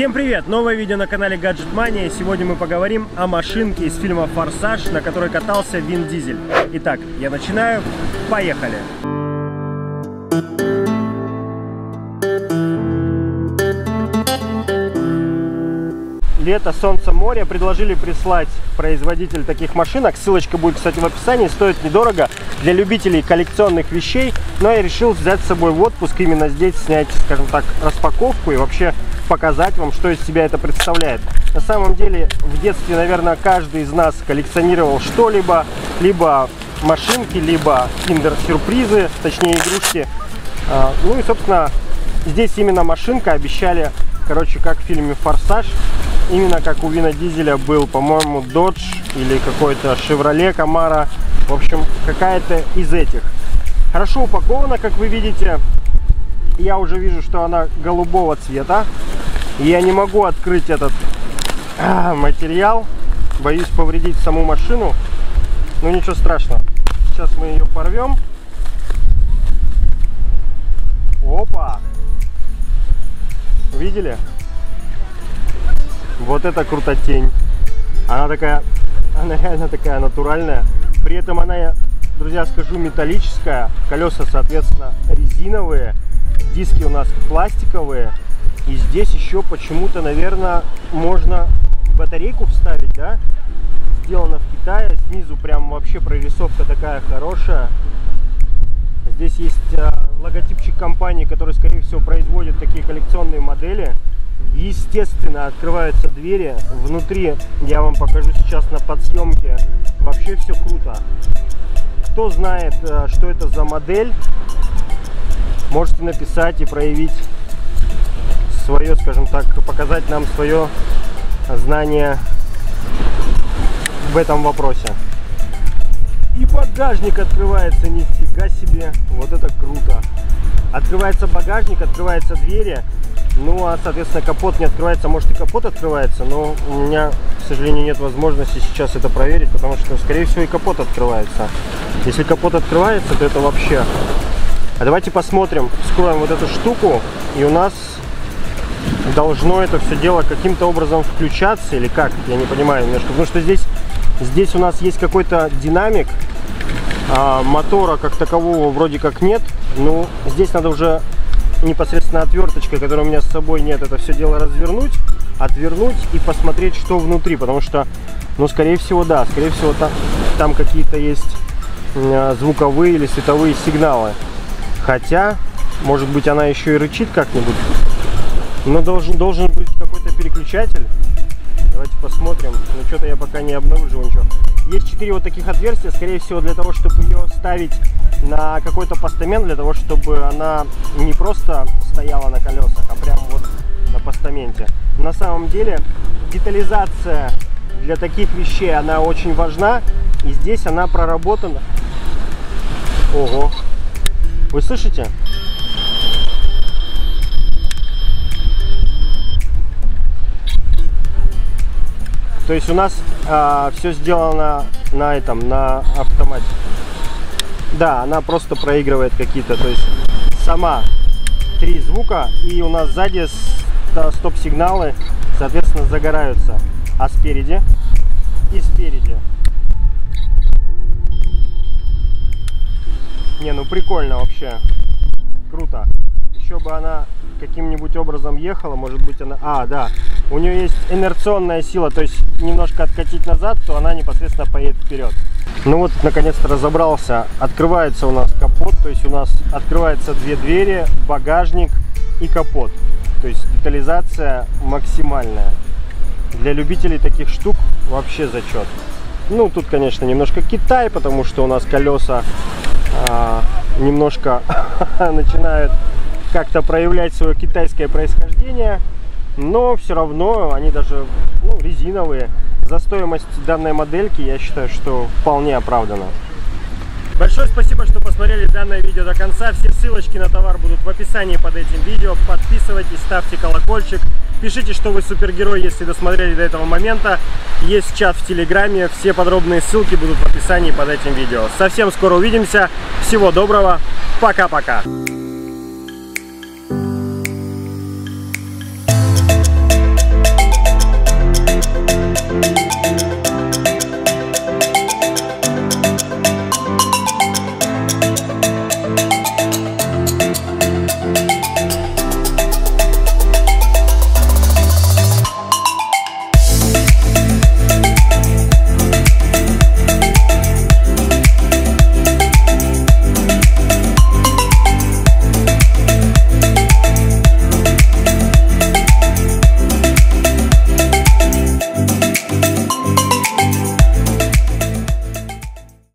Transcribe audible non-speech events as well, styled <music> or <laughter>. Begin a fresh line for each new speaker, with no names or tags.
Всем привет! Новое видео на канале Gadget Mania. Сегодня мы поговорим о машинке из фильма «Форсаж», на которой катался Вин Дизель. Итак, я начинаю. Поехали! Лето, солнце, море. Предложили прислать производитель таких машинок. Ссылочка будет, кстати, в описании. Стоит недорого для любителей коллекционных вещей. Но я решил взять с собой в отпуск именно здесь, снять, скажем так, распаковку и вообще показать вам, что из себя это представляет. На самом деле, в детстве, наверное, каждый из нас коллекционировал что-либо, либо машинки, либо киндер-сюрпризы, точнее игрушки. А, ну и, собственно, здесь именно машинка обещали, короче, как в фильме «Форсаж», именно как у Вина Дизеля был, по-моему, Dodge или какой-то Chevrolet Camaro. В общем, какая-то из этих. Хорошо упакована, как вы видите. Я уже вижу, что она голубого цвета. Я не могу открыть этот <clears throat> материал. Боюсь повредить саму машину. Но ничего страшного. Сейчас мы ее порвем. Опа! Видели? Вот это крутотень. Она такая, она реально такая натуральная. При этом она, друзья, скажу, металлическая. Колеса, соответственно, резиновые. Диски у нас пластиковые. И здесь еще почему-то, наверное, можно батарейку вставить, да? Сделано в Китае. Снизу прям вообще прорисовка такая хорошая. Здесь есть а, логотипчик компании, который, скорее всего, производит такие коллекционные модели. Естественно, открываются двери. Внутри я вам покажу сейчас на подсъемке. Вообще все круто. Кто знает, э, что это за модель, можете написать и проявить свое, скажем так, показать нам свое знание в этом вопросе. И багажник открывается, нифига себе, вот это круто. Открывается багажник, открываются двери. Ну, а, соответственно, капот не открывается. Может, и капот открывается, но у меня, к сожалению, нет возможности сейчас это проверить, потому что, скорее всего, и капот открывается. Если капот открывается, то это вообще... А давайте посмотрим, вскроем вот эту штуку, и у нас должно это все дело каким-то образом включаться, или как, я не понимаю немножко. Потому что здесь, здесь у нас есть какой-то динамик, а мотора как такового вроде как нет. Ну, здесь надо уже непосредственно отверточкой, которой у меня с собой нет, это все дело развернуть, отвернуть и посмотреть, что внутри. Потому что, ну, скорее всего, да, скорее всего, там, там какие-то есть э, звуковые или световые сигналы. Хотя, может быть, она еще и рычит как-нибудь. Но должен, должен быть какой-то переключатель. Давайте посмотрим. Но что-то я пока не обнаружил ничего. Есть четыре вот таких отверстия, скорее всего, для того, чтобы ее ставить на какой-то постамент, для того, чтобы она не просто стояла на колесах, а прямо вот на постаменте. На самом деле детализация для таких вещей, она очень важна. И здесь она проработана. Ого. Вы слышите? То есть у нас а, все сделано на этом, на автомате. Да, она просто проигрывает какие-то, то есть сама три звука, и у нас сзади стоп-сигналы, соответственно, загораются. А спереди и спереди. Не, ну прикольно вообще. Круто. Еще бы она каким-нибудь образом ехала, может быть она... А, да, у нее есть инерционная сила, то есть немножко откатить назад, то она непосредственно поедет вперед. Ну вот, наконец-то разобрался. Открывается у нас капот, то есть у нас открываются две двери, багажник и капот. То есть детализация максимальная. Для любителей таких штук вообще зачет. Ну, тут, конечно, немножко Китай, потому что у нас колеса а, немножко <laughs> начинают как-то проявлять свое китайское происхождение, но все равно они даже ну, резиновые. За стоимость данной модельки я считаю, что вполне оправдано. Большое спасибо, что посмотрели данное видео до конца. Все ссылочки на товар будут в описании под этим видео. Подписывайтесь, ставьте колокольчик. Пишите, что вы супергерой, если досмотрели до этого момента. Есть чат в Телеграме. Все подробные ссылки будут в описании под этим видео. Совсем скоро увидимся. Всего доброго. Пока-пока. Thank -пока. you.